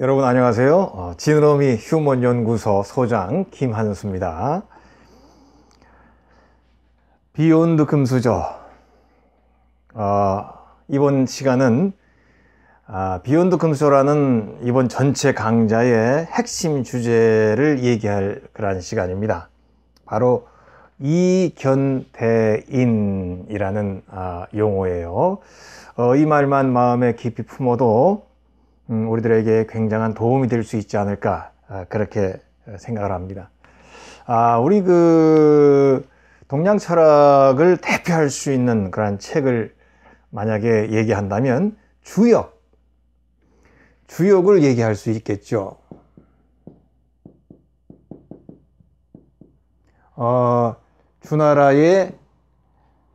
여러분 안녕하세요. 어, 지느러미 휴먼 연구소 소장 김한수입니다. Beyond 금수저 어, 이번 시간은 아, Beyond 금수저라는 이번 전체 강좌의 핵심 주제를 얘기할 그런 시간입니다. 바로 이견대인이라는 아, 용어예요. 어, 이 말만 마음에 깊이 품어도 음, 우리들에게 굉장한 도움이 될 수 있지 않을까 아, 그렇게 생각을 합니다. 아, 우리 그 동양 철학을 대표할 수 있는 그런 책을 만약에 얘기한다면 주역, 주역을 얘기할 수 있겠죠. 어, 주나라에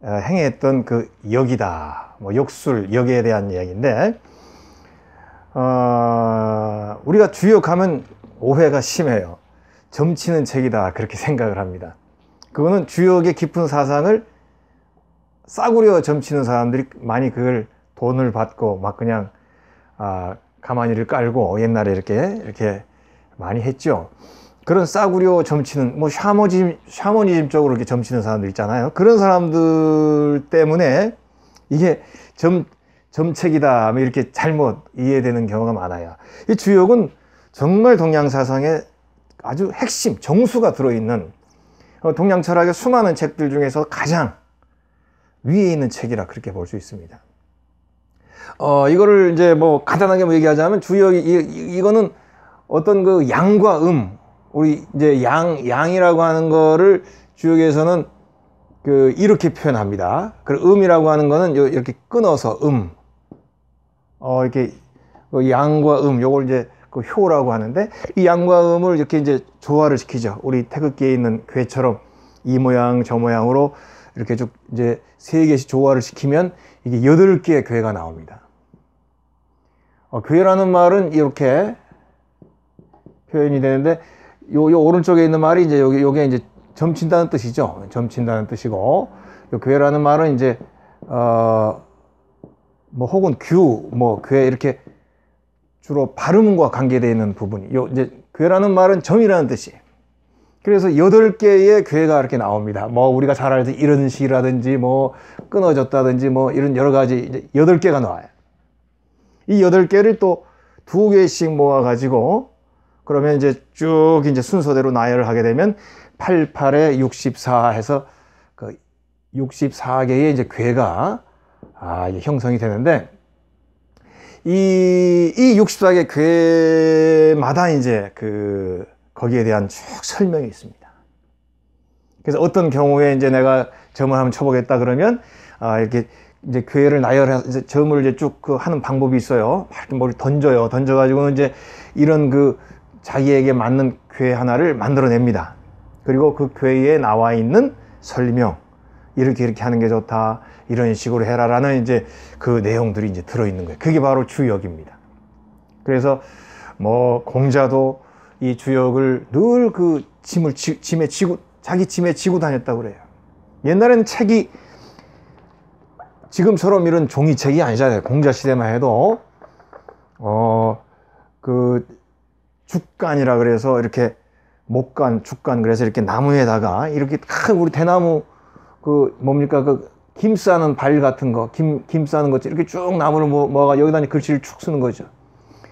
행했던 그 역이다. 뭐 역술, 역에 대한 이야기인데, 어, 우리가 주역하면 오해가 심해요. 점치는 책이다. 그렇게 생각을 합니다. 그거는 주역의 깊은 사상을 싸구려 점치는 사람들이 많이 그걸 돈을 받고 막 그냥 아, 가만히를 깔고 옛날에 이렇게 이렇게 많이 했죠. 그런 싸구려 점치는 뭐 샤머니즘 샤머니즘 쪽으로 이렇게 점치는 사람들 있잖아요. 그런 사람들 때문에 이게 점 점책이다 뭐 이렇게 잘못 이해되는 경우가 많아요. 이 주역은 정말 동양 사상의 아주 핵심 정수가 들어있는 어, 동양 철학의 수많은 책들 중에서 가장 위에 있는 책이라 그렇게 볼 수 있습니다. 어, 이거를 이제 뭐 간단하게 뭐 얘기하자면 주역이 이, 이거는 어떤 그 양과 음 우리 이제 양 양이라고 하는 거를 주역에서는 그 이렇게 표현합니다. 그 음이라고 하는 거는 이렇게 끊어서 음. 어 이렇게 그 양과 음 요걸 이제 그 효라고 하는데 이 양과 음을 이렇게 이제 조화를 시키죠. 우리 태극기에 있는 괴처럼 이 모양 저 모양으로 이렇게 쭉 이제 세 개씩 조화를 시키면 이게 여덟 개의 괴가 나옵니다. 어, 괴라는 말은 이렇게 표현이 되는데 요, 요 오른쪽에 있는 말이 이제 여기 요게 이제 점친다는 뜻이죠. 점친다는 뜻이고 요 괴라는 말은 이제 어 뭐 혹은 규, 뭐괴 이렇게 주로 발음과 관계되어 있는 부분이 요 이제 괴라는 말은 점이라는 뜻이에요. 그래서 여덟 개의 괴가 이렇게 나옵니다. 뭐 우리가 잘 알듯이 이런 시라든지 뭐 끊어졌다든지 뭐 이런 여러 가지 여덟 개가 나와요. 이 여덟 개를 또 두 개씩 모아 가지고 그러면 이제 쭉 이제 순서대로 나열을 하게 되면 88에 64 해서 그 64개의 이제 괴가 아, 형성이 되는데 이, 이 64개 괴마다 이제 그 거기에 대한 쭉 설명이 있습니다. 그래서 어떤 경우에 이제 내가 점을 한번 쳐보겠다 그러면 아, 이렇게 이제 괴를 나열해서 점을 이제 쭉 그 하는 방법이 있어요. 뭘 던져요. 던져가지고는 이제 이런 그 자기에게 맞는 괴 하나를 만들어냅니다. 그리고 그 괴에 나와 있는 설명, 이렇게 이렇게 하는 게 좋다, 이런 식으로 해라라는 이제 그 내용들이 이제 들어 있는 거예요. 그게 바로 주역입니다. 그래서 뭐 공자도 이 주역을 늘 그 짐을 지, 짐에 지고 자기 짐에 지고 다녔다고 그래요. 옛날에는 책이 지금처럼 이런 종이책이 아니잖아요. 공자 시대만 해도 어그 죽간이라 그래서 이렇게 목간, 죽간 그래서 이렇게 나무에다가 이렇게 큰 우리 대나무 그 뭡니까 그 김 싸는 발 같은 거, 김, 김 싸는 것 이렇게 쭉 나무를 모, 모아가 여기다 글씨를 축 쓰는 거죠.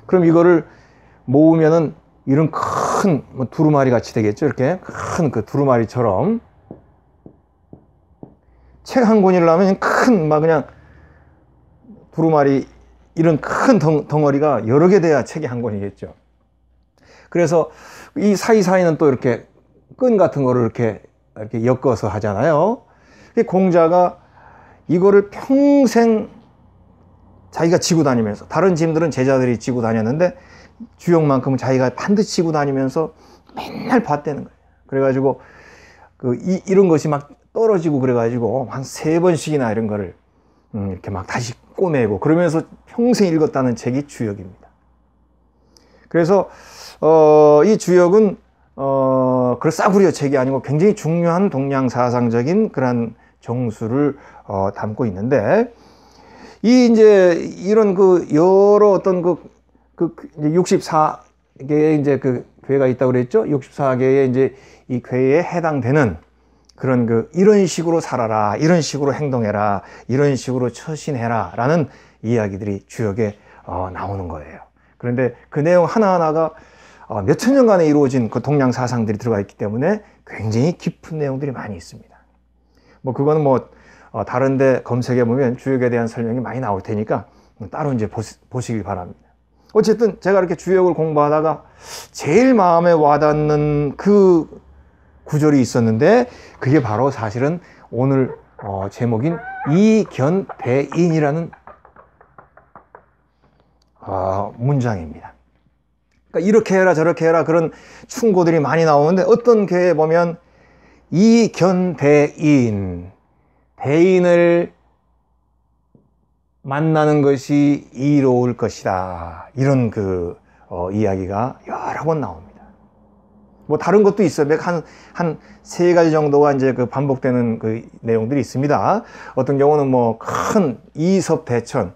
그럼 이거를 모으면은 이런 큰 뭐 두루마리 같이 되겠죠. 이렇게 큰 그 두루마리처럼 책 한 권이라면 큰 막 그냥 두루마리 이런 큰 덩, 덩어리가 여러 개 돼야 책이 한 권이겠죠. 그래서 이 사이사이는 또 이렇게 끈 같은 거를 이렇게 이렇게 엮어서 하잖아요. 공자가 이거를 평생 자기가 지고 다니면서 다른 짐들은 제자들이 지고 다녔는데 주역만큼은 자기가 반드시 지고 다니면서 맨날 봤다는 거예요. 그래가지고 그 이, 이런 것이 막 떨어지고 그래가지고 한 세 번씩이나 이런 거를 음, 이렇게 막 다시 꼬매고 그러면서 평생 읽었다는 책이 주역입니다. 그래서 어, 이 주역은 어, 그 싸구려 책이 아니고 굉장히 중요한 동양 사상적인 그런 정수를 어, 담고 있는데 이 이제 이런 그 여러 어떤 그, 그 64개의 이제 그 괴가 있다고 그랬죠? 64개의 이제 이 괴에 해당되는 그런 그 이런 식으로 살아라, 이런 식으로 행동해라, 이런 식으로 처신해라라는 이야기들이 주역에 어, 나오는 거예요. 그런데 그 내용 하나하나가 어, 몇천 년간에 이루어진 그 동양 사상들이 들어가 있기 때문에 굉장히 깊은 내용들이 많이 있습니다. 뭐 그거는 뭐 어, 다른데 검색해 보면 주역에 대한 설명이 많이 나올 테니까 따로 이제 보시, 보시길 바랍니다. 어쨌든 제가 이렇게 주역을 공부하다가 제일 마음에 와닿는 그 구절이 있었는데 그게 바로 사실은 오늘 어, 제목인 이견대인이라는 어, 문장입니다. 그러니까 이렇게 해라 저렇게 해라 그런 충고들이 많이 나오는데 어떤 교회에 보면 이견대인 대인을 만나는 것이 이로울 것이다. 이런 그 어, 이야기가 여러 번 나옵니다. 뭐 다른 것도 있어요. 한, 한 세 가지 정도가 이제 그 반복되는 그 내용들이 있습니다. 어떤 경우는 뭐 큰 이섭 대천,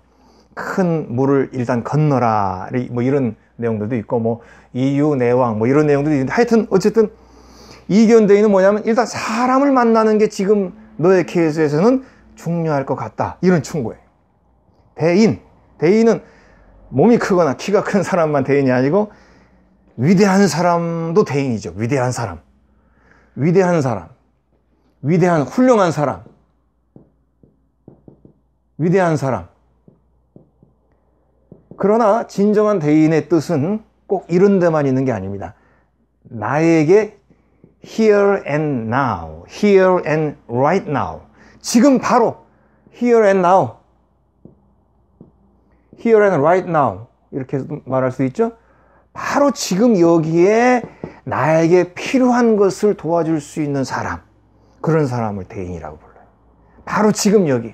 큰 물을 일단 건너라. 뭐 이런 내용들도 있고 뭐 이유 내왕 뭐 이런 내용들이 있는데 하여튼 어쨌든 이견대인은 뭐냐면 일단 사람을 만나는 게 지금 너의 케이스에서는 중요할 것 같다. 이런 충고예요. 대인. 대인은 몸이 크거나 키가 큰 사람만 대인이 아니고 위대한 사람도 대인이죠. 위대한 사람. 위대한 사람. 위대한 훌륭한 사람. 위대한 사람. 그러나 진정한 대인의 뜻은 꼭 이런 데만 있는 게 아닙니다. 나에게 here and now, here and right now. 지금 바로 here and now. here and right now. 이렇게 말할 수 있죠? 바로 지금 여기에 나에게 필요한 것을 도와줄 수 있는 사람. 그런 사람을 대인이라고 불러요. 바로 지금 여기.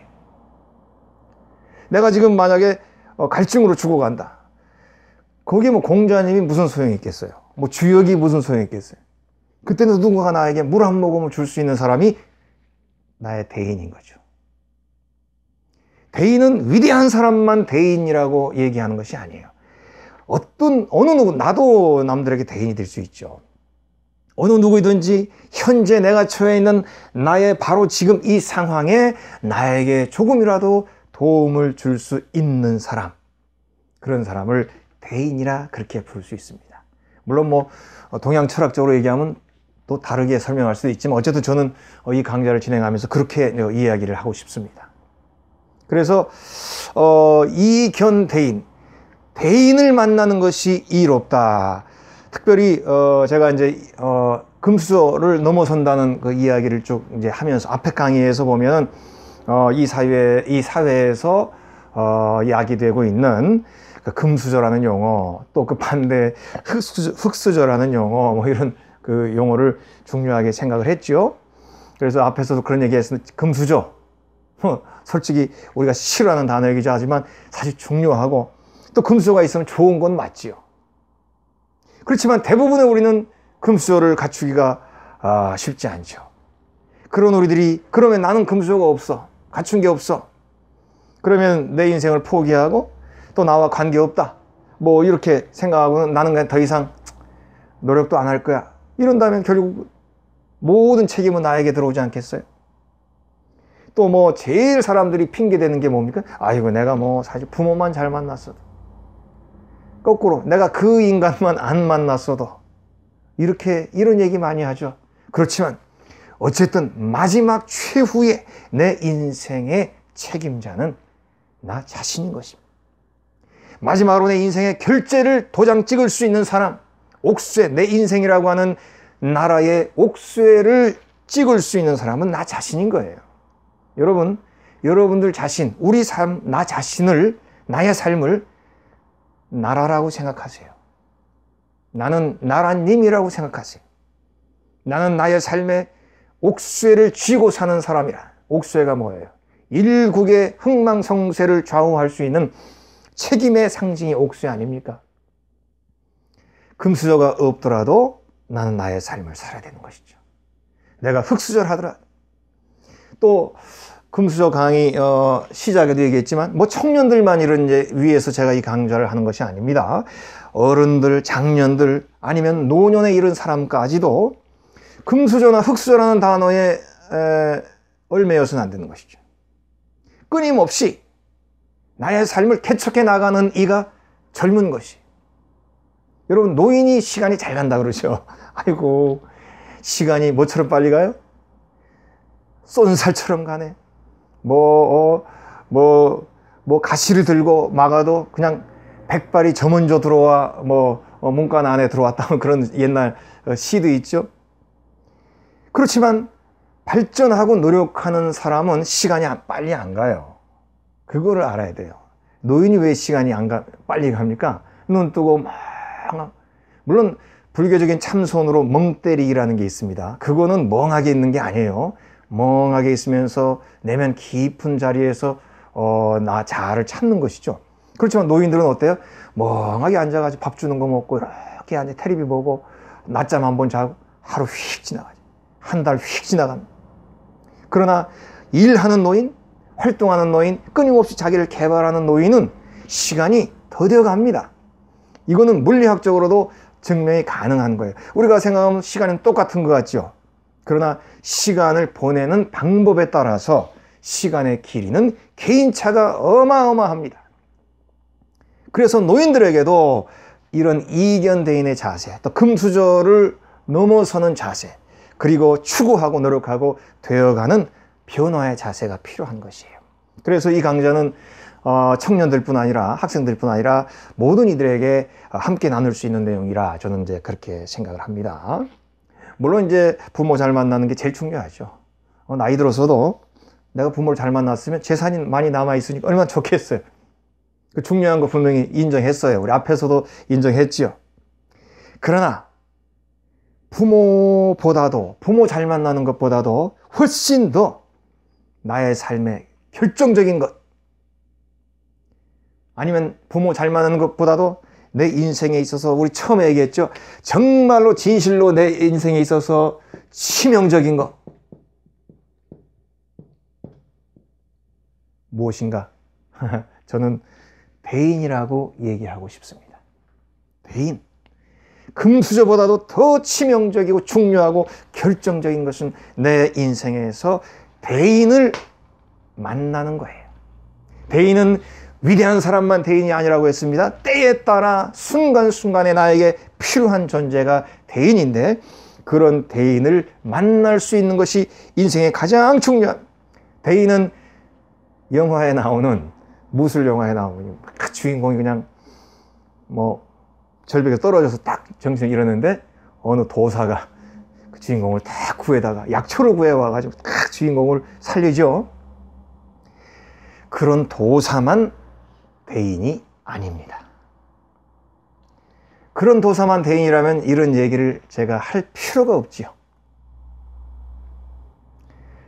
내가 지금 만약에 어, 갈증으로 죽어간다. 거기에 뭐 공자님이 무슨 소용이 있겠어요? 뭐 주역이 무슨 소용이 있겠어요? 그때는 누군가가 나에게 물 한 모금을 줄 수 있는 사람이 나의 대인인 거죠. 대인은 위대한 사람만 대인이라고 얘기하는 것이 아니에요. 어떤, 어느 누구, 나도 남들에게 대인이 될 수 있죠. 어느 누구든지 현재 내가 처해 있는 나의 바로 지금 이 상황에 나에게 조금이라도 도움을 줄 수 있는 사람. 그런 사람을 대인이라 그렇게 부를 수 있습니다. 물론 뭐 동양 철학적으로 얘기하면 또 다르게 설명할 수도 있지만 어쨌든 저는 이 강좌를 진행하면서 그렇게 이야기를 하고 싶습니다. 그래서 어, 이견 대인, 대인을 만나는 것이 이롭다. 특별히 어, 제가 이제 어, 금수저를 넘어선다는 그 이야기를 쭉 이제 하면서 앞에 강의에서 보면 어, 이 사회 이 사회에서 어, 야기되고 있는 그 금수저라는 용어, 또 그 반대 흑수저, 흑수저라는 용어, 뭐 이런 그 용어를 중요하게 생각을 했죠. 그래서 앞에서도 그런 얘기 했습니다. 금수저. 솔직히 우리가 싫어하는 단어이기도 하지만 사실 중요하고 또 금수저가 있으면 좋은 건 맞지요. 그렇지만 대부분의 우리는 금수저를 갖추기가 아, 쉽지 않죠. 그런 우리들이 그러면 나는 금수저가 없어. 갖춘 게 없어. 그러면 내 인생을 포기하고 또 나와 관계없다. 뭐 이렇게 생각하고는 나는 그냥 더 이상 노력도 안 할 거야. 이런다면 결국 모든 책임은 나에게 들어오지 않겠어요? 또 뭐 제일 사람들이 핑계 대는 게 뭡니까? 아이고 내가 뭐 사실 부모만 잘 만났어도 거꾸로 내가 그 인간만 안 만났어도 이렇게 이런 얘기 많이 하죠. 그렇지만 어쨌든 마지막 최후의 내 인생의 책임자는 나 자신인 것입니다. 마지막으로 내 인생의 결제를 도장 찍을 수 있는 사람, 옥쇠, 내 인생이라고 하는 나라의 옥쇠를 찍을 수 있는 사람은 나 자신인 거예요. 여러분, 여러분들 자신, 우리 삶, 나 자신을, 나의 삶을 나라라고 생각하세요. 나는 나라님이라고 생각하세요. 나는 나의 삶에 옥쇠를 쥐고 사는 사람이라. 옥쇠가 뭐예요? 일국의 흥망성쇠를 좌우할 수 있는 책임의 상징이 옥쇠 아닙니까? 금수저가 없더라도 나는 나의 삶을 살아야 되는 것이죠. 내가 흑수저를 하더라도 또 금수저 강의 어, 시작에도 얘기했지만 뭐 청년들만 이런 이제 위해서 제가 이 강좌를 하는 것이 아닙니다. 어른들, 장년들 아니면 노년에 이른 사람까지도 금수저나 흙수저라는 단어에 에, 얼매여서는 안 되는 것이죠. 끊임없이 나의 삶을 개척해 나가는 이가 젊은 것이. 여러분 노인이 시간이 잘 간다 그러죠. 아이고 시간이 뭐처럼 빨리 가요? 쏜살처럼 가네. 뭐, 어, 뭐, 뭐 가시를 들고 막아도 그냥 백발이 저 먼저 들어와 뭐 어, 문간 안에 들어왔다 그런 옛날 어, 시도 있죠. 그렇지만 발전하고 노력하는 사람은 시간이 빨리 안 가요. 그거를 알아야 돼요. 노인이 왜 시간이 안 가, 빨리 갑니까? 눈 뜨고 막, 물론 불교적인 참선으로 멍 때리기라는 게 있습니다. 그거는 멍하게 있는 게 아니에요. 멍하게 있으면서 내면 깊은 자리에서 어, 나 자아를 찾는 것이죠. 그렇지만 노인들은 어때요? 멍하게 앉아가지고 밥 주는 거 먹고 이렇게 앉아 테레비 보고 낮잠 한 번 자고 하루 휙 지나가죠. 한 달 휙 지나갑니다. 그러나 일하는 노인, 활동하는 노인, 끊임없이 자기를 개발하는 노인은 시간이 더뎌 갑니다. 이거는 물리학적으로도 증명이 가능한 거예요. 우리가 생각하면 시간은 똑같은 것 같죠. 그러나 시간을 보내는 방법에 따라서 시간의 길이는 개인차가 어마어마합니다. 그래서 노인들에게도 이런 이견대인의 자세, 또 금수저를 넘어서는 자세, 그리고 추구하고 노력하고 되어가는 변화의 자세가 필요한 것이에요. 그래서 이 강좌는 어, 청년들뿐 아니라 학생들뿐 아니라 모든 이들에게 함께 나눌 수 있는 내용이라 저는 이제 그렇게 생각을 합니다. 물론 이제 부모 잘 만나는 게 제일 중요하죠. 어, 나이 들어서도 내가 부모를 잘 만났으면 재산이 많이 남아 있으니까 얼마나 좋겠어요. 그 중요한 거 분명히 인정했어요. 우리 앞에서도 인정했지요. 그러나 부모보다도 부모 잘 만나는 것보다도 훨씬 더 나의 삶의 결정적인 것 아니면 부모 잘 만나는 것보다도 내 인생에 있어서 우리 처음에 얘기했죠. 정말로 진실로 내 인생에 있어서 치명적인 것. 무엇인가? 저는 대인이라고 얘기하고 싶습니다. 대인. 금수저보다도 더 치명적이고 중요하고 결정적인 것은 내 인생에서 대인을 만나는 거예요. 대인은 위대한 사람만 대인이 아니라고 했습니다. 때에 따라 순간순간에 나에게 필요한 존재가 대인인데 그런 대인을 만날 수 있는 것이 인생의 가장 중요한 대인은 영화에 나오는 무술 영화에 나오는 그 주인공이 그냥 뭐 절벽에 떨어져서 딱 정신을 잃었는데 어느 도사가 그 주인공을 딱 구해다가 약초를 구해와가지고 딱 주인공을 살리죠. 그런 도사만 대인이 아닙니다. 그런 도사만 대인이라면 이런 얘기를 제가 할 필요가 없지요.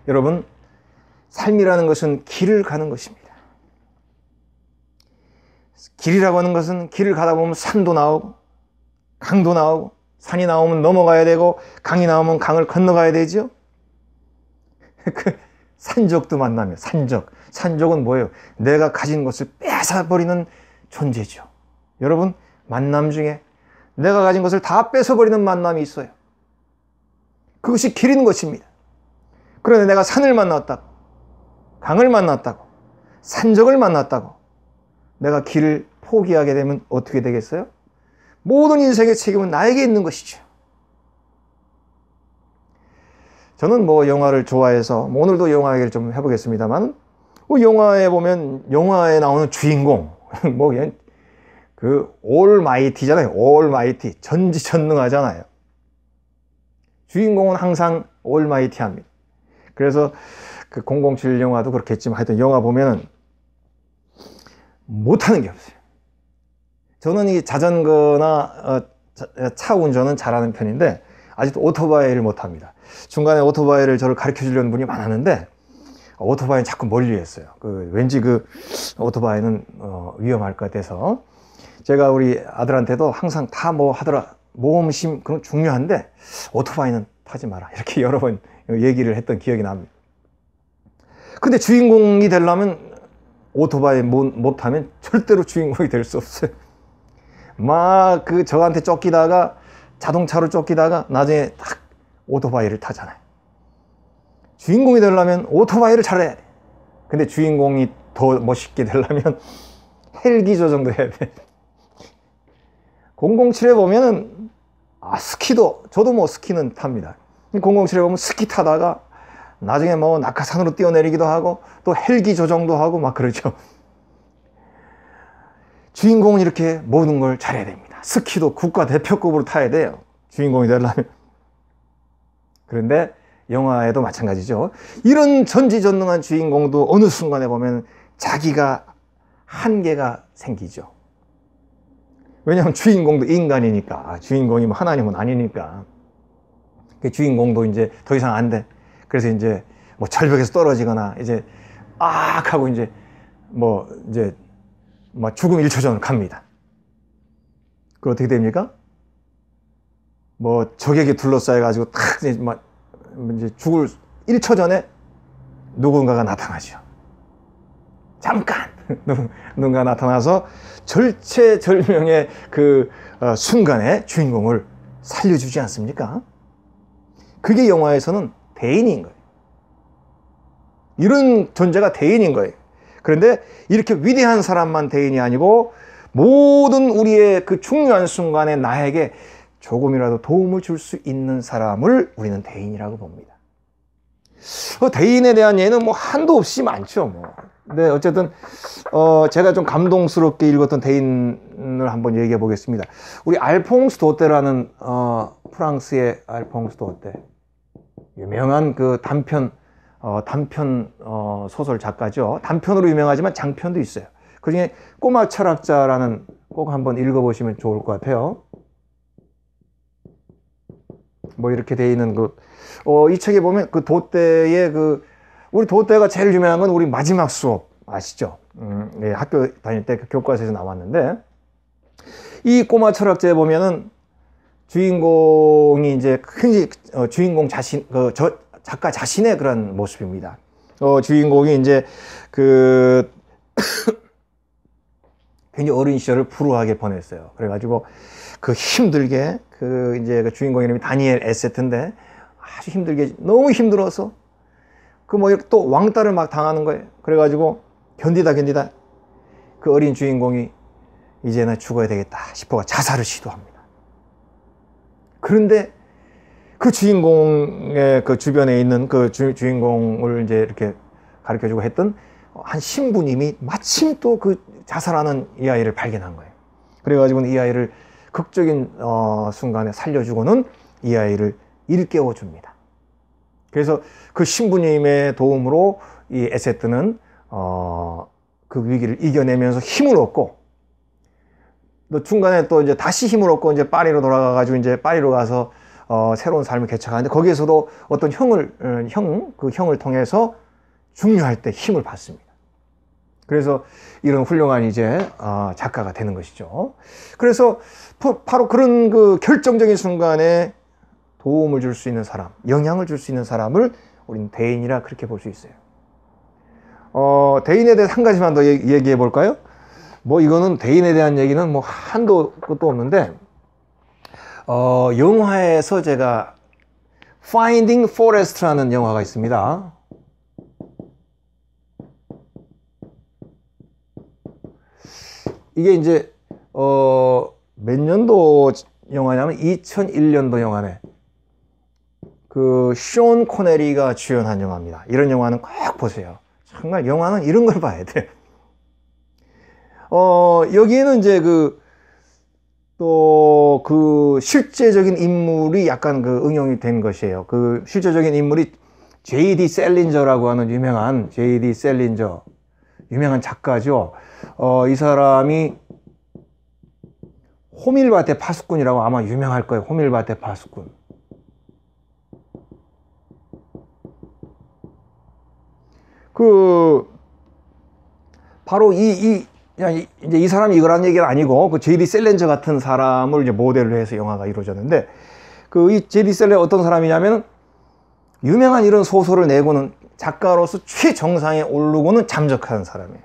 여러분, 삶이라는 것은 길을 가는 것입니다. 길이라고 하는 것은 길을 가다 보면 산도 나오고, 강도 나오고, 산이 나오면 넘어가야 되고, 강이 나오면 강을 건너가야 되죠. 그 산적도 만나며, 산적. 산적은 뭐예요? 내가 가진 것을 뺏어버리는 존재죠. 여러분, 만남 중에 내가 가진 것을 다 뺏어버리는 만남이 있어요. 그것이 길인 것입니다. 그런데 내가 산을 만났다고, 강을 만났다고, 산적을 만났다고, 내가 길을 포기하게 되면 어떻게 되겠어요? 모든 인생의 책임은 나에게 있는 것이죠. 저는 뭐 영화를 좋아해서 뭐 오늘도 영화 얘기를 좀 해보겠습니다만 뭐 영화에 보면 영화에 나오는 주인공 뭐 그냥 그 올마이티잖아요. 올마이티 전지전능하잖아요. 주인공은 항상 올마이티합니다. 그래서 그 007 영화도 그렇겠지만 하여튼 영화 보면은 못하는 게 없어요. 저는 이 자전거나 어, 차 운전은 잘하는 편인데 아직도 오토바이를 못합니다. 중간에 오토바이를 저를 가르쳐 주려는 분이 많았는데 오토바이는 자꾸 멀리 했어요. 그 왠지 그 오토바이는 어, 위험할 것 같아서 제가 우리 아들한테도 항상 다 뭐 하더라 모험심 그건 중요한데 오토바이는 타지 마라 이렇게 여러 번 얘기를 했던 기억이 납니다. 근데 주인공이 되려면 오토바이 못, 못하면 절대로 주인공이 될 수 없어요. 막 그 저한테 쫓기다가 자동차로 쫓기다가 나중에 딱 오토바이를 타잖아요. 주인공이 되려면 오토바이를 잘해. 근데 주인공이 더 멋있게 되려면 헬기 조정도 해야 돼. 007에 보면은 아 스키도 저도 뭐 스키는 탑니다. 007에 보면 스키 타다가 나중에 뭐 낙하산으로 뛰어내리기도 하고 또 헬기 조정도 하고 막 그러죠. 주인공은 이렇게 모든 걸 잘해야 됩니다. 스키도 국가대표급으로 타야 돼요. 주인공이 되려면. 그런데 영화에도 마찬가지죠. 이런 전지전능한 주인공도 어느 순간에 보면 자기가 한계가 생기죠. 왜냐하면 주인공도 인간이니까. 주인공이 뭐 하나님은 아니니까. 그 주인공도 이제 더 이상 안 돼. 그래서 이제 뭐 절벽에서 떨어지거나 이제 악 하고 이제 뭐 이제 뭐 죽음 1초전을 갑니다. 그 어떻게 됩니까? 뭐 적에게 둘러싸여 가지고 탁 이제 막 이제 죽을 1초 전에 누군가가 나타나죠. 잠깐 누군가 나타나서 절체절명의 그 어, 순간에 주인공을 살려주지 않습니까? 그게 영화에서는 대인인 거예요. 이런 존재가 대인인 거예요. 그런데 이렇게 위대한 사람만 대인이 아니고 모든 우리의 그 중요한 순간에 나에게 조금이라도 도움을 줄 수 있는 사람을 우리는 대인이라고 봅니다. 어, 대인에 대한 예는 뭐 한도 없이 많죠. 뭐. 근데 어쨌든 어, 제가 좀 감동스럽게 읽었던 대인을 한번 얘기해 보겠습니다. 우리 알퐁스 도테라는 어, 프랑스의 알퐁스 도테 유명한 그 단편 어, 단편 어, 소설 작가죠. 단편으로 유명하지만 장편도 있어요. 그 중에 꼬마 철학자라는 꼭 한번 읽어보시면 좋을 것 같아요. 뭐 이렇게 돼 있는 그, 어, 이 책에 보면 그 도대의 그, 우리 도대가 제일 유명한 건 우리 마지막 수업 아시죠? 음, 네, 학교 다닐 때 그 교과서에서 나왔는데, 이 꼬마 철학자에 보면은 주인공이 이제 굉장히 어, 주인공 자신, 그, 저, 작가 자신의 그런 모습입니다. 어, 주인공이 이제 그, 굉장히 어린 시절을 불우하게 보냈어요. 그래가지고 그 힘들게 그 이제 그 주인공 이름이 다니엘 에세트인데 아주 힘들게 너무 힘들어서 그뭐또 왕따를 막 당하는 거예요. 그래가지고 견디다 견디다 그 어린 주인공이 이제는 죽어야 되겠다 싶어가 자살을 시도합니다. 그런데 그 주인공의 그 주변에 있는 그 주, 주인공을 이제 이렇게 가르쳐 주고 했던 한 신부님이 마침 또 그 자살하는 이 아이를 발견한 거예요. 그래가지고 이 아이를 극적인 어, 순간에 살려주고는 이 아이를 일깨워 줍니다. 그래서 그 신부님의 도움으로 이 에세트는 어, 그 위기를 이겨내면서 힘을 얻고 또 중간에 또 이제 다시 힘을 얻고 이제 파리로 돌아가가지고 이제 파리로 가서 어, 새로운 삶을 개척하는데 거기에서도 어떤 형을 어, 형그 형을 통해서 중요할 때 힘을 받습니다. 그래서 이런 훌륭한 이제 어, 작가가 되는 것이죠. 그래서 바로 그런 그 결정적인 순간에 도움을 줄 수 있는 사람, 영향을 줄 수 있는 사람을 우리는 대인이라 그렇게 볼 수 있어요. 어, 대인에 대해서 한 가지만 더 얘기해 볼까요? 뭐 이거는 대인에 대한 얘기는 뭐 한도 끝도 없는데 어, 영화에서 제가 Finding Forest라는 영화가 있습니다. 이게 이제 어, 몇 년도 영화냐면 2001년도 영화네. 그쇼 코네리가 주연한 영화입니다. 이런 영화는 꼭 보세요. 정말 영화는 이런 걸 봐야 돼. 어, 여기에는 이제 그, 또, 그, 실제적인 인물이 약간 그 응용이 된 것이에요. 그 실제적인 인물이 J.D. 셀린저라고 하는 유명한 J.D. 셀린저, 유명한 작가죠. 어, 이 사람이 호밀바테 파수꾼이라고 아마 유명할 거예요. 호밀바테 파수꾼. 그 바로 이, 이 이제 이 사람이 이거란 얘기가 아니고 그 제디 셀렌저 같은 사람을 이제 모델로 해서 영화가 이루어졌는데 그 이 제디 셀렌 어떤 사람이냐면 유명한 이런 소설을 내고는 작가로서 최정상에 오르고는 잠적하는 사람이에요.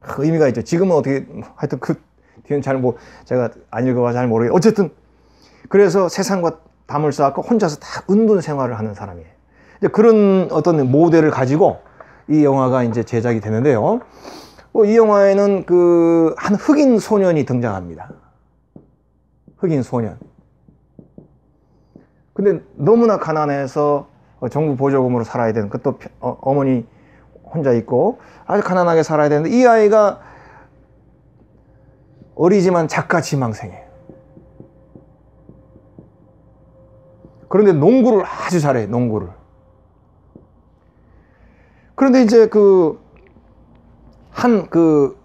그 의미가 있죠. 지금은 어떻게 뭐 하여튼 그 뒤는 잘 뭐 제가 안 읽어봐서 잘 모르겠. 어쨌든 그래서 세상과 담을 쌓고 혼자서 다 은둔 생활을 하는 사람이에요. 그런 어떤 모델을 가지고 이 영화가 이제 제작이 되는데요. 어, 이 영화에는 그 한 흑인 소년이 등장합니다. 흑인 소년. 근데 너무나 가난해서 정부 보조금으로 살아야 되는 그것도 어, 어머니 혼자 있고 아주 가난하게 살아야 되는데 이 아이가 어리지만 작가 지망생이에요. 그런데 농구를 아주 잘해, 농구를. 그런데 이제 그, 한 그,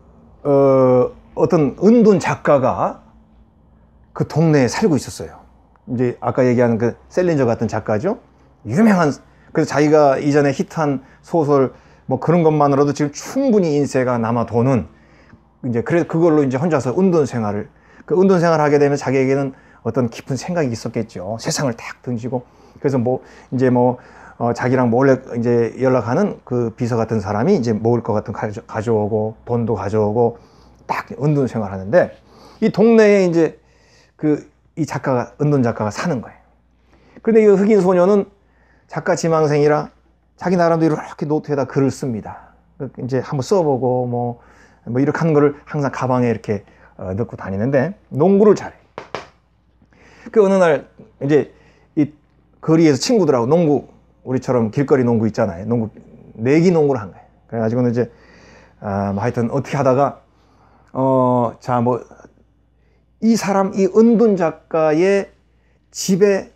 어, 어떤 은둔 작가가 그 동네에 살고 있었어요. 이제 아까 얘기하는 그 셀린저 같은 작가죠. 유명한, 그래서 자기가 이전에 히트한 소설 뭐 그런 것만으로도 지금 충분히 인세가 남아 도는 이제 그래서 그걸로 이제 혼자서 운동 생활을 그 운동 생활을 하게 되면 자기에게는 어떤 깊은 생각이 있었겠죠. 세상을 탁 던지고 그래서 뭐 이제 뭐 어, 자기랑 몰래 이제 연락하는 그 비서 같은 사람이 이제 먹을 것 같은 가져, 가져오고 돈도 가져오고 딱 운동 생활하는데 이 동네에 이제 그 이 작가가 은둔 작가가 사는 거예요. 그런데 이 흑인 소녀는 작가 지망생이라 자기 나름대로 이렇게 노트에다 글을 씁니다. 이제 한번 써보고 뭐, 뭐 이렇게 하는 거를 항상 가방에 이렇게 어, 넣고 다니는데 농구를 잘해. 그 어느 날 이제 이 거리에서 친구들하고 농구 우리처럼 길거리 농구 있잖아요. 농구 내기 농구를 한 거예요. 그래가지고는 이제 아, 뭐 하여튼 어떻게 하다가 어, 자, 뭐, 이 사람, 이 은둔 작가의 집에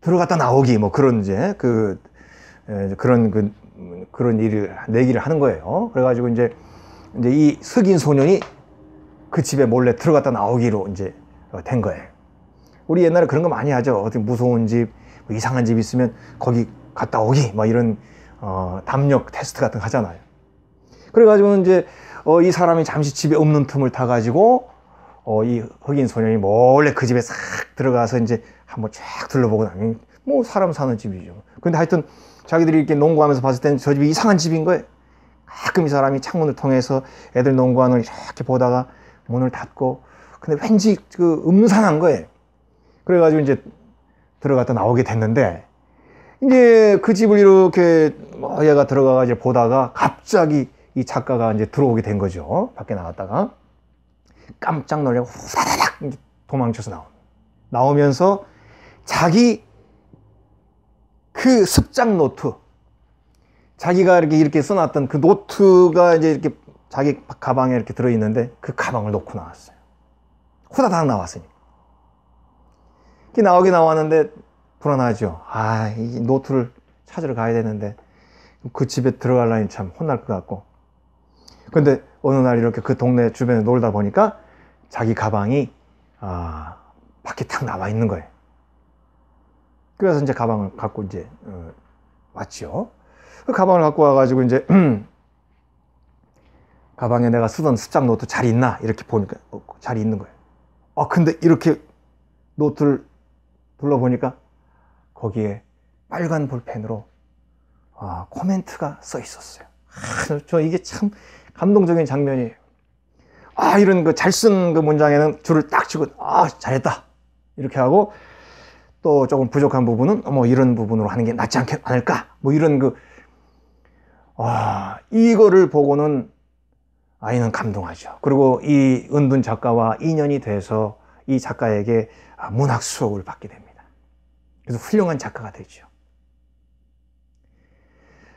들어갔다 나오기, 뭐 그런 이제 그 그런 그 그런 일을 내기를 하는 거예요. 그래가지고 이제 이제 이 흑인 소년이 그 집에 몰래 들어갔다 나오기로 이제 된 거예요. 우리 옛날에 그런 거 많이 하죠. 어디 무서운 집, 뭐 이상한 집 있으면 거기 갔다 오기, 뭐 이런 어, 담력 테스트 같은 거 하잖아요. 그래가지고 이제 어, 이 사람이 잠시 집에 없는 틈을 타가지고 어, 이 흑인 소년이 몰래 그 집에 싹 들어가서 이제 한번 쫙 둘러보고 나면 뭐 사람 사는 집이죠. 근데 하여튼 자기들이 이렇게 농구하면서 봤을 때는 저 집이 이상한 집인 거예요. 가끔 이 사람이 창문을 통해서 애들 농구하는 이렇게 보다가 문을 닫고 근데 왠지 그 음산한 거예요. 그래가지고 이제 들어갔다 나오게 됐는데 이제 그 집을 이렇게 뭐 얘가 들어가가 지 보다가 갑자기 이 작가가 이제 들어오게 된 거죠. 밖에 나갔다가 깜짝 놀래고 후다닥 도망쳐서 나옵 나오면서 자기 그 습작 노트 자기가 이렇게 이렇게 써놨던 그 노트가 이제 이렇게 자기 가방에 이렇게 들어있는데 그 가방을 놓고 나왔어요. 후다닥 나왔으니. 나오게 나왔는데 불안하죠. 아, 이 노트를 찾으러 가야 되는데 그 집에 들어가려니 참 혼날 것 같고. 근데 어느 날 이렇게 그 동네 주변에 놀다 보니까 자기 가방이 아, 밖에 탁 나와 있는 거예요. 그래서 이제 가방을 갖고 이제 어, 왔죠. 그 가방을 갖고 와가지고 이제 가방에 내가 쓰던 습작 노트 잘 있나 이렇게 보니까 어, 잘 있는 거예요. 아 근데 이렇게 노트를 둘러보니까 거기에 빨간 볼펜으로 아, 코멘트가 써 있었어요. 아, 저 이게 참 감동적인 장면이에요. 아 이런 그 잘 쓴 그 문장에는 줄을 딱 치고 아 잘했다 이렇게 하고 또 조금 부족한 부분은 뭐 이런 부분으로 하는 게 낫지 않을까? 뭐 이런 그, 와, 이거를 보고는 아이는 감동하죠. 그리고 이 은둔 작가와 인연이 돼서 이 작가에게 문학 수업을 받게 됩니다. 그래서 훌륭한 작가가 되죠.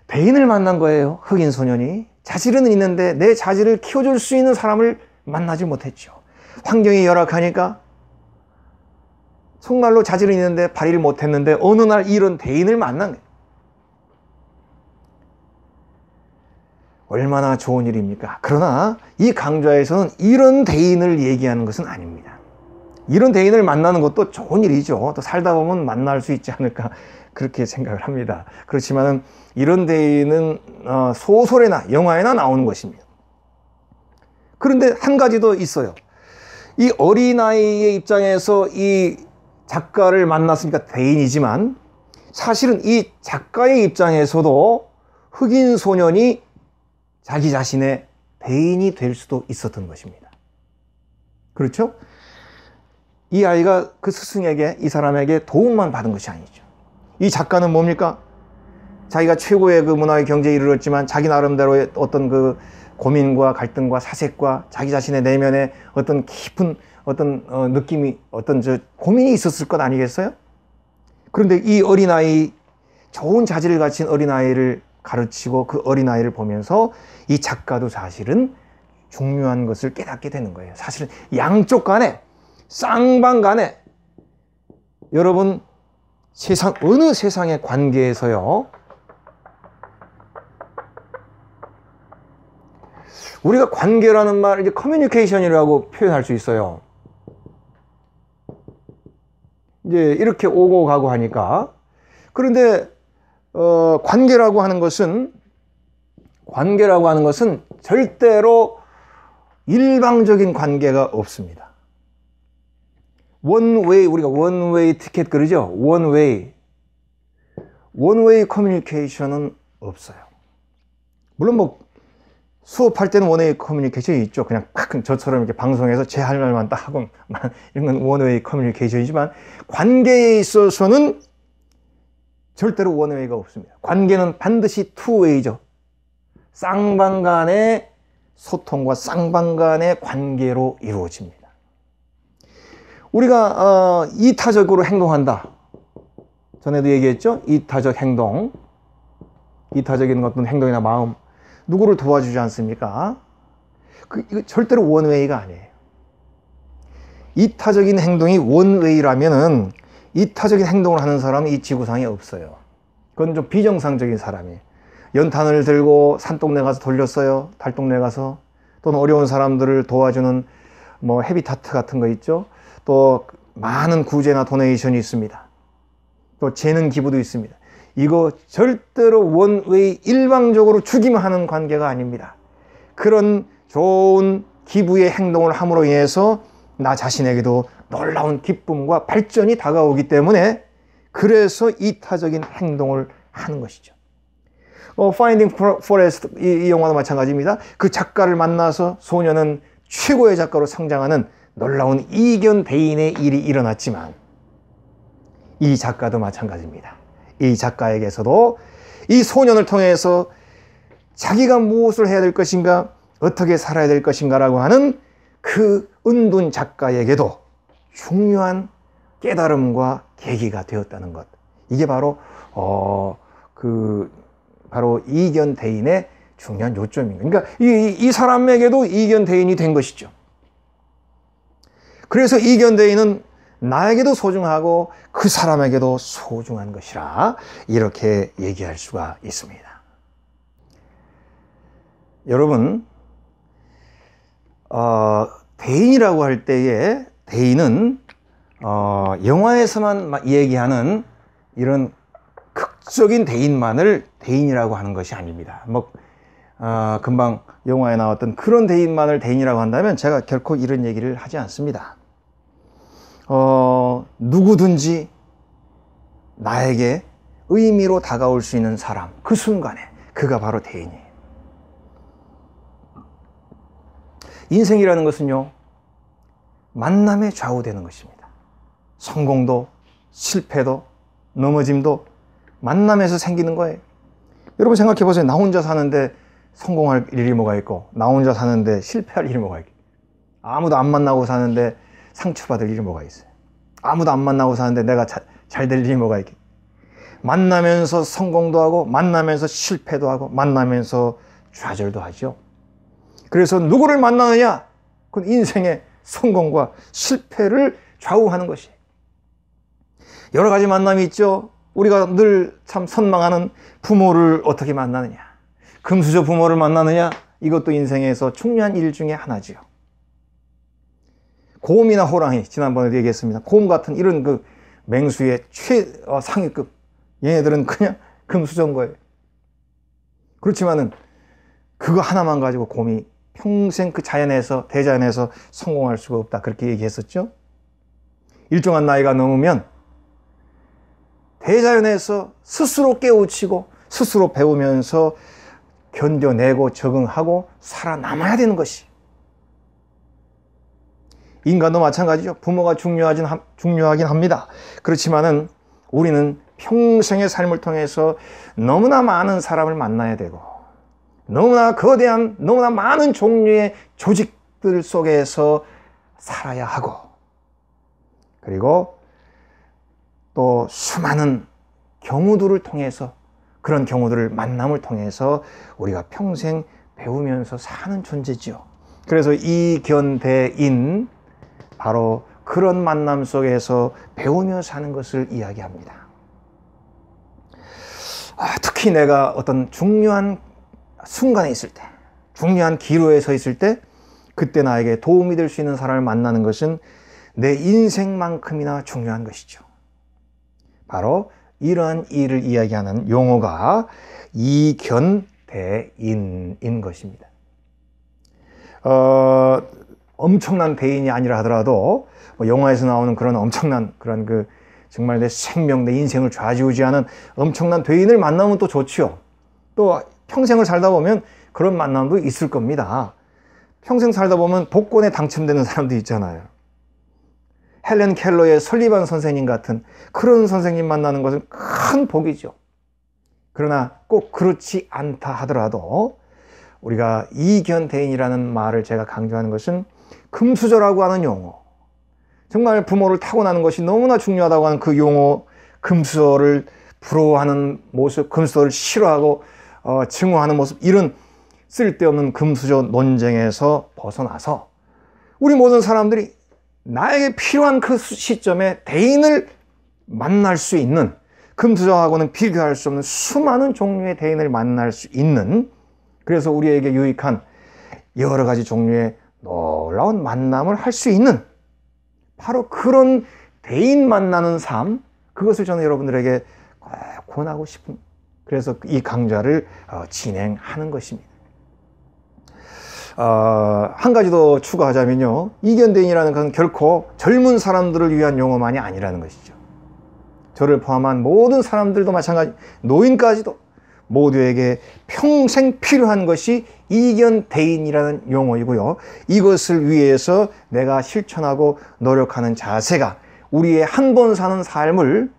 대인을 만난 거예요. 흑인 소년이. 자질은 있는데 내 자질을 키워줄 수 있는 사람을 만나지 못했죠. 환경이 열악하니까 정말로 자질은 있는데 발휘를 못했는데 어느 날 이런 대인을 만난 거예요. 얼마나 좋은 일입니까? 그러나 이 강좌에서는 이런 대인을 얘기하는 것은 아닙니다. 이런 대인을 만나는 것도 좋은 일이죠. 또 살다 보면 만날 수 있지 않을까 그렇게 생각을 합니다. 그렇지만 이런 대인은 어, 소설에나 영화에나 나오는 것입니다. 그런데 한 가지 더 있어요. 이 어린아이의 입장에서 이 작가를 만났으니까 대인이지만 사실은 이 작가의 입장에서도 흑인 소년이 자기 자신의 대인이 될 수도 있었던 것입니다. 그렇죠? 이 아이가 그 스승에게, 이 사람에게 도움만 받은 것이 아니죠. 이 작가는 뭡니까? 자기가 최고의 그 문화의 경제에 이르렀지만 자기 나름대로의 어떤 그 고민과 갈등과 사색과 자기 자신의 내면에 어떤 깊은 어떤 어, 느낌이 어떤 저 고민이 있었을 것 아니겠어요? 그런데 이 어린아이 좋은 자질을 가진 어린아이를 가르치고 그 어린아이를 보면서 이 작가도 사실은 중요한 것을 깨닫게 되는 거예요. 사실은 양쪽 간에 쌍방 간에 여러분 세상 어느 세상의 관계에서요 우리가 관계라는 말 이제 커뮤니케이션이라고 표현할 수 있어요. 이제 이렇게 오고 가고 하니까 그런데 어, 관계라고 하는 것은 관계라고 하는 것은 절대로 일방적인 관계가 없습니다. 원웨이 우리가 원웨이 티켓 그러죠? 원웨이 원웨이 커뮤니케이션은 없어요. 물론 뭐 수업할 때는 one way 커뮤니케이션이 있죠. 그냥 팍 저처럼 이렇게 방송에서 제 할 말만 딱 하고 이런 건 one way 커뮤니케이션이지만 관계에 있어서는 절대로 one way가 없습니다. 관계는 반드시 two way죠. 쌍방 간의 소통과 쌍방 간의 관계로 이루어집니다. 우리가 어, 이타적으로 행동한다. 전에도 얘기했죠? 이타적 행동. 이타적인 어떤 행동이나 마음. 누구를 도와주지 않습니까? 그, 이거 절대로 원웨이가 아니에요. 이타적인 행동이 원웨이라면은 이타적인 행동을 하는 사람은 이 지구상에 없어요. 그건 좀 비정상적인 사람이에요. 연탄을 들고 산동네 가서 돌렸어요. 달동네 가서. 또는 어려운 사람들을 도와주는 뭐 헤비타트 같은 거 있죠. 또 많은 구제나 도네이션이 있습니다. 또 재능 기부도 있습니다. 이거 절대로 원웨이 일방적으로 주기만 하는 관계가 아닙니다. 그런 좋은 기부의 행동을 함으로 인해서 나 자신에게도 놀라운 기쁨과 발전이 다가오기 때문에 그래서 이타적인 행동을 하는 것이죠. 어, Finding Forest 이, 이 영화도 마찬가지입니다. 그 작가를 만나서 소녀는 최고의 작가로 성장하는 놀라운 이견 대인의 일이 일어났지만 이 작가도 마찬가지입니다. 이 작가에게서도 이 소년을 통해서 자기가 무엇을 해야 될 것인가, 어떻게 살아야 될 것인가라고 하는 그 은둔 작가에게도 중요한 깨달음과 계기가 되었다는 것. 이게 바로 어 그 바로 이견 대인의 중요한 요점입니다. 그러니까 이, 이 사람에게도 이견 대인이 된 것이죠. 그래서 이 견 대인은 나에게도 소중하고 그 사람에게도 소중한 것이라 이렇게 얘기할 수가 있습니다. 여러분, 어, 대인이라고 할 때에 대인은 어, 영화에서만 얘기하는 이런 극적인 대인만을 대인이라고 하는 것이 아닙니다. 뭐 어, 금방 영화에 나왔던 그런 대인만을 대인이라고 한다면 제가 결코 이런 얘기를 하지 않습니다. 어, 누구든지 나에게 의미로 다가올 수 있는 사람, 그 순간에 그가 바로 대인이에요. 인생이라는 것은요, 만남에 좌우되는 것입니다. 성공도, 실패도, 넘어짐도 만남에서 생기는 거예요. 여러분 생각해 보세요. 나 혼자 사는데 성공할 일이 뭐가 있고, 나 혼자 사는데 실패할 일이 뭐가 있고, 아무도 안 만나고 사는데 상처받을 일이 뭐가 있어요? 아무도 안 만나고 사는데 내가 잘 될 일이 뭐가 있겠 만나면서 성공도 하고 만나면서 실패도 하고 만나면서 좌절도 하죠. 그래서 누구를 만나느냐? 그건 인생의 성공과 실패를 좌우하는 것이 여러 가지 만남이 있죠. 우리가 늘 참 선망하는 부모를 어떻게 만나느냐. 금수저 부모를 만나느냐. 이것도 인생에서 중요한 일 중에 하나지요. 곰이나 호랑이 지난번에 얘기했습니다. 곰 같은 이런 그 맹수의 최상위급 얘네들은 그냥 금수저인 거예요. 그렇지만은 그거 하나만 가지고 곰이 평생 그 자연에서 대자연에서 성공할 수가 없다 그렇게 얘기했었죠. 일정한 나이가 넘으면 대자연에서 스스로 깨우치고 스스로 배우면서 견뎌내고 적응하고 살아남아야 되는 것이. 인간도 마찬가지죠. 부모가 중요하긴, 중요하긴 합니다. 그렇지만은 우리는 평생의 삶을 통해서 너무나 많은 사람을 만나야 되고, 너무나 거대한, 너무나 많은 종류의 조직들 속에서 살아야 하고, 그리고 또 수많은 경우들을 통해서 그런 경우들을 만남을 통해서 우리가 평생 배우면서 사는 존재지요. 그래서 이 견대인 바로 그런 만남 속에서 배우며 사는 것을 이야기합니다. 아, 특히 내가 어떤 중요한 순간에 있을 때, 중요한 기로에 서 있을 때, 그때 나에게 도움이 될 수 있는 사람을 만나는 것은 내 인생만큼이나 중요한 것이죠. 바로 이러한 일을 이야기하는 용어가 이견대인인 것입니다. 어, 엄청난 대인이 아니라 하더라도 뭐 영화에서 나오는 그런 엄청난 그런 그 정말 내 생명, 내 인생을 좌지우지하는 엄청난 대인을 만나면 또 좋지요. 또 평생을 살다 보면 그런 만남도 있을 겁니다. 평생 살다 보면 복권에 당첨되는 사람도 있잖아요. 헬렌 켈러의 설리반 선생님 같은 그런 선생님 만나는 것은 큰 복이죠. 그러나 꼭 그렇지 않다 하더라도 우리가 이견대인이라는 말을 제가 강조하는 것은 금수저라고 하는 용어. 정말 부모를 타고나는 것이 너무나 중요하다고 하는 그 용어, 금수저를 부러워하는 모습, 금수저를 싫어하고 어, 증오하는 모습, 이런 쓸데없는 금수저 논쟁에서 벗어나서 우리 모든 사람들이 나에게 필요한 그 시점에 대인을 만날 수 있는 금수저하고는 비교할 수 없는 수많은 종류의 대인을 만날 수 있는 그래서 우리에게 유익한 여러 가지 종류의 놀라운 만남을 할 수 있는 바로 그런 대인 만나는 삶 그것을 저는 여러분들에게 권하고 싶은 그래서 이 강좌를 어, 진행하는 것입니다. 어, 한 가지 더 추가하자면요. 이견대인이라는 것은 결코 젊은 사람들을 위한 용어만이 아니라는 것이죠. 저를 포함한 모든 사람들도 마찬가지, 노인까지도 모두에게 평생 필요한 것이 이견대인이라는 용어이고요. 이것을 위해서 내가 실천하고 노력하는 자세가 우리의 한 번 사는 삶을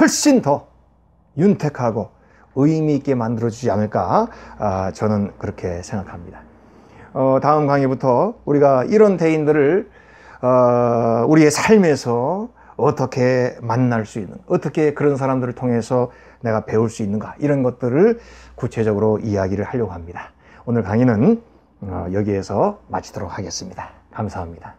훨씬 더 윤택하고 의미 있게 만들어주지 않을까 아, 저는 그렇게 생각합니다. 어, 다음 강의부터 우리가 이런 대인들을 어, 우리의 삶에서 어떻게 만날 수 있는, 어떻게 그런 사람들을 통해서 내가 배울 수 있는가, 이런 것들을 구체적으로 이야기를 하려고 합니다. 오늘 강의는 어, 여기에서 마치도록 하겠습니다. 감사합니다.